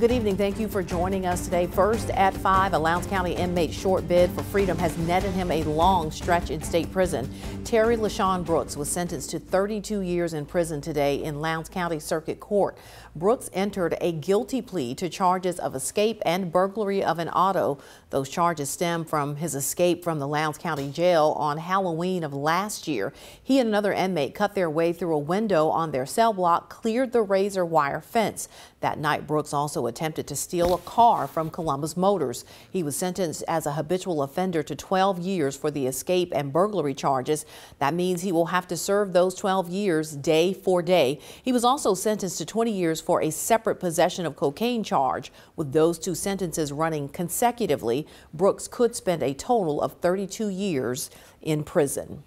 Good evening. Thank you for joining us today. First at 5, a Lowndes County inmate short bid for freedom has netted him a long stretch in state prison. Terry LaShawn Brooks was sentenced to 32 years in prison today in Lowndes County Circuit Court. Brooks entered a guilty plea to charges of escape and burglary of an auto. Those charges stem from his escape from the Lowndes County Jail on Halloween of last year. He and another inmate cut their way through a window on their cell block, cleared the razor wire fence. That night, Brooks also attempted to steal a car from Columbus Motors. He was sentenced as a habitual offender to 12 years for the escape and burglary charges. That means he will have to serve those 12 years day for day. He was also sentenced to 20 years for a separate possession of cocaine charge. With those two sentences running consecutively, Brooks could spend a total of 32 years in prison.